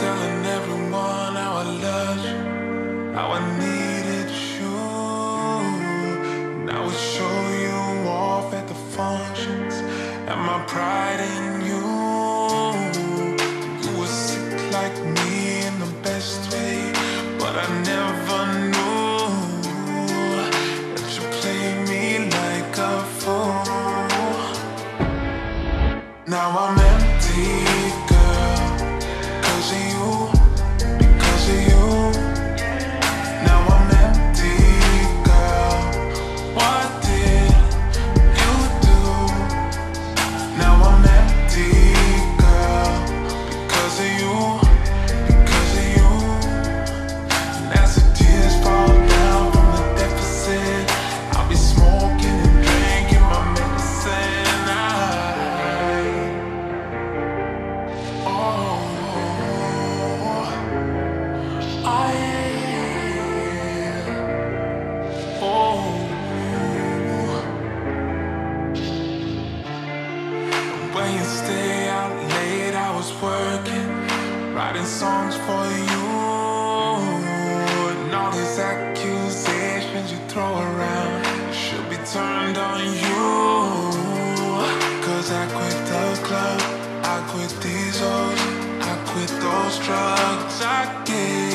Telling everyone how I loved you, how I needed you. Now I show you off at the functions, and my pride in you. You were sick like me in the best way, but I never knew that you played me like a fool. Now I'm writing songs for you. And all these accusations you throw around should be turned on you. Cause I quit the club, I quit these hoes, I quit those drugs. I get.